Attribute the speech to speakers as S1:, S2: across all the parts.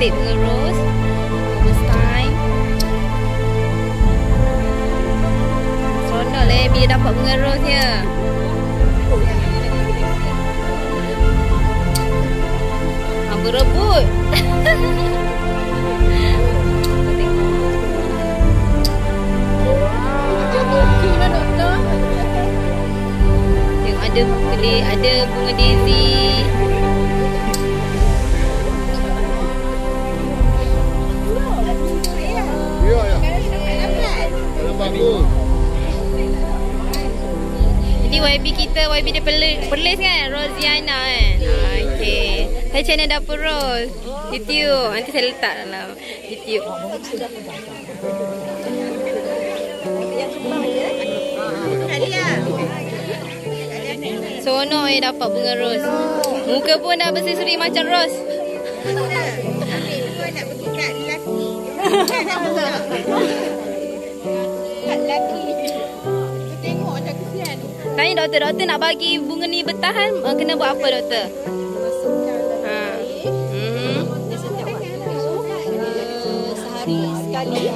S1: cantik dengan Rose. First time. Seronok leh bila dapat bunga Rose
S2: ya. Berebut Ada bunga daisy. Bagus.
S1: Ini YB kita, YB dia perlis, perlis kan? Rosiana kan? Okay. Saya channel Dapur Ros. YouTube. Nanti saya letak dalam YouTube. Seronok eh dapat bunga ros. Muka pun dah berseri-seri macam ros. Tanya doktor, doktor nak bagi bunga ni bertahan uh, kena buat apa doktor? Ha. Mhm.
S3: sehari sekali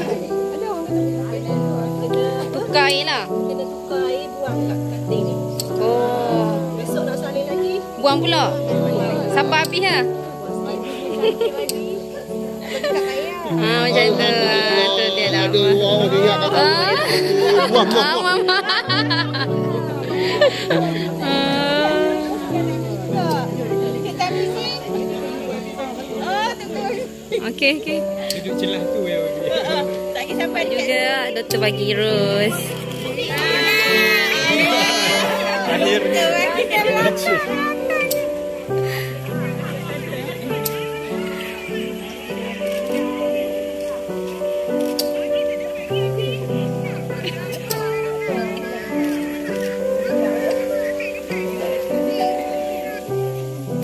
S1: Tukar air lah.
S3: kena tukar air buang kat katil ni.
S1: Oh.
S3: Besok nak salin lagi.
S1: Buang pula. Sampai habis lah. Ha, macam tu. Ha, tu dia dah.
S2: Ada orang dia ingat kata.
S1: Ah.
S2: Buang, buang,
S1: Ah,
S2: buang.
S1: Okey, okey.
S4: Duduk celah tu ya.
S3: Tak kisah sampai
S1: Juga doktor bagi ros.
S4: Akhirnya.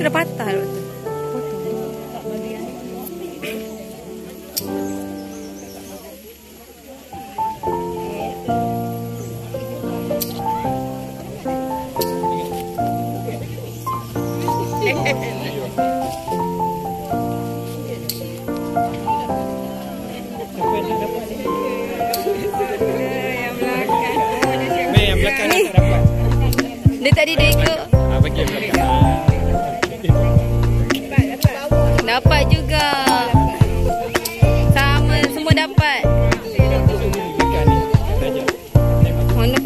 S1: Tu dah patah
S4: yang belakang ni.
S1: Dia tadi dia ikut.
S4: Ah bagi belakang.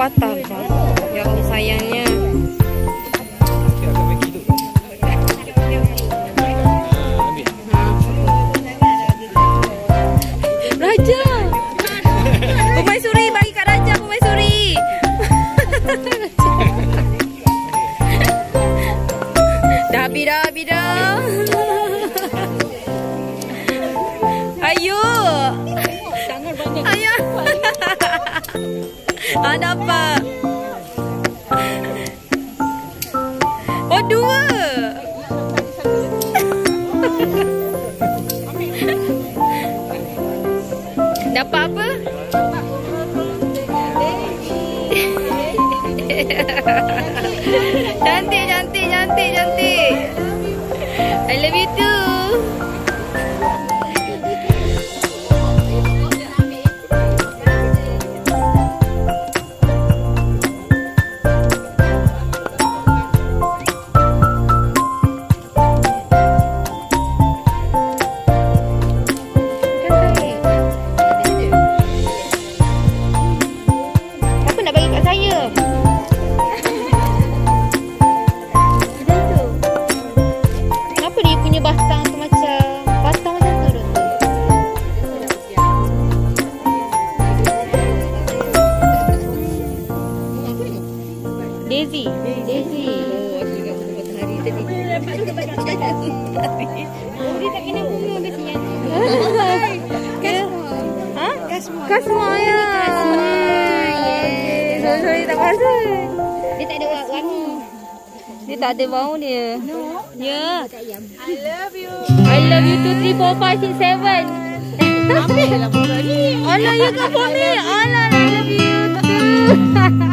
S1: Patah. Ya Allah
S4: ah
S1: dapat. Oh dua. Dapat apa? cantik, cantik, cantik, cantik. I love you too. Batang tu macam batang macam tu doktor? Daisy. Daisy. Oh, aku ingat bunga matahari tadi. Dia tak kena bunga biasanya. Ha? Kasma. Kasma ya. Kasma. Okay. Sorry, tak pasal. Dia tak ada warna. Dia tak ada bau dia. No. Ya.
S3: I love you.
S1: I love you 2 3 4 5 6 7.
S3: Ambil lah bola ni.
S1: Alah, you got for me. Alah, I love you too.